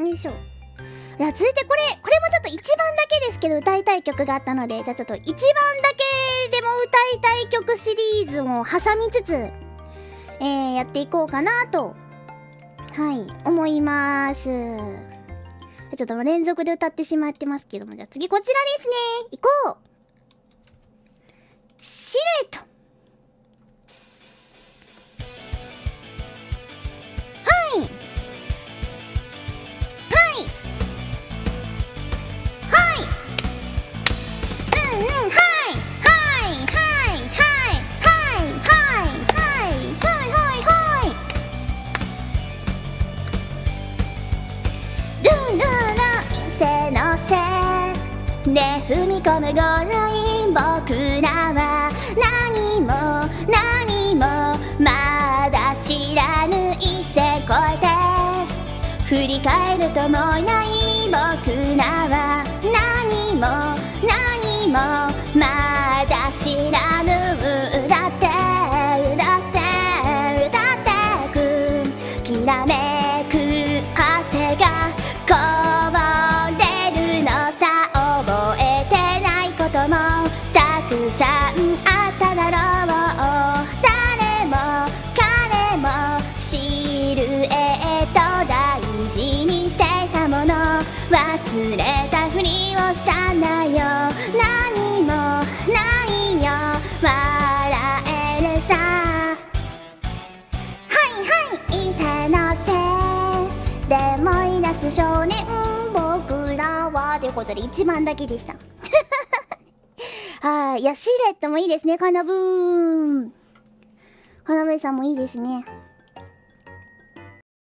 よいしょ。いや続いてこれこれもちょっと一番だけですけど歌いたい曲があったのでじゃあちょっと一番だけでも歌いたい曲シリーズを挟みつつえー、やっていこうかなとはい思います。ちょっと連続で歌ってしまってますけどもじゃあ次こちらですね。行こう。で踏み込むぐらい。僕ら振り返るともいない僕らは何も何もまだ知らぬ歌って歌って歌ってくきらめく汗がこぼれるのさ覚えてないこともたくさんあっただろう誰も彼もシル忘れたふりをしたんだよ。何もないよ。笑えるさ。はいはい伊勢のせい。で思い出す少年僕らは。ということで一番だけでした。はい。いやシルエットもいいですねカナブーン。花芽さんもいいですね。